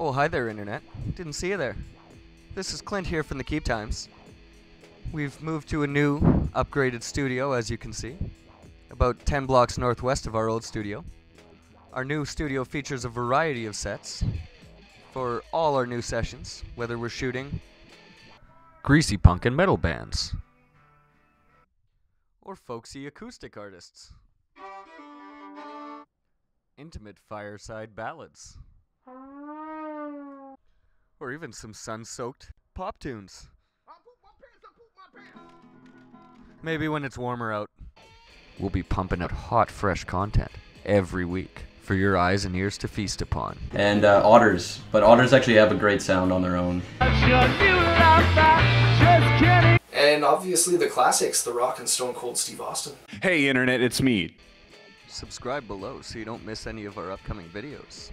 Oh, hi there, Internet. Didn't see you there. This is Clint here from the Keep Times. We've moved to a new, upgraded studio, as you can see, about 10 blocks northwest of our old studio. Our new studio features a variety of sets for all our new sessions, whether we're shooting greasy punk and metal bands or folksy acoustic artists, intimate fireside ballads, even some sun soaked pop tunes. Maybe when it's warmer out, we'll be pumping out hot, fresh content every week for your eyes and ears to feast upon. and uh, otters. But otters actually have a great sound on their own. And obviously the classics, The Rock and Stone Cold Steve Austin. Hey, Internet, it's me. Subscribe below so you don't miss any of our upcoming videos.